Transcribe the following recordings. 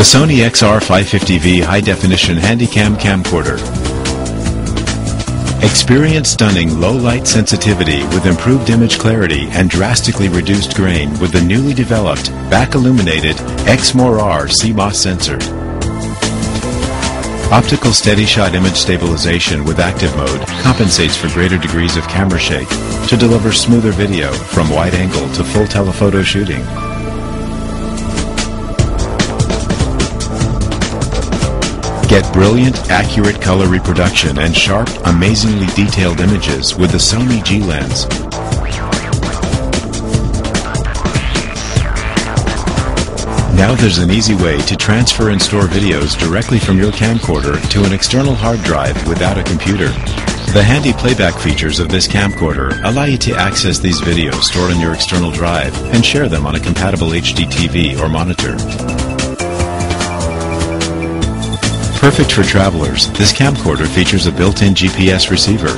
The Sony XR550V High Definition Handycam Camcorder. Experience stunning low light sensitivity with improved image clarity and drastically reduced grain with the newly developed back illuminated Exmor-R CMOS sensor. Optical steady shot image stabilization with active mode compensates for greater degrees of camera shake to deliver smoother video from wide angle to full telephoto shooting. Get brilliant, accurate color reproduction and sharp, amazingly detailed images with the Sony G Lens. Now there's an easy way to transfer and store videos directly from your camcorder to an external hard drive without a computer. The handy playback features of this camcorder allow you to access these videos stored on your external drive and share them on a compatible HD TV or monitor. Perfect for travelers, this camcorder features a built-in GPS receiver.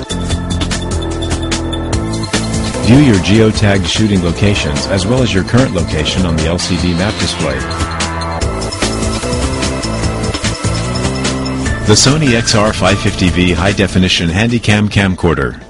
View your geotagged shooting locations as well as your current location on the LCD map display. The Sony XR550V High Definition Handycam Camcorder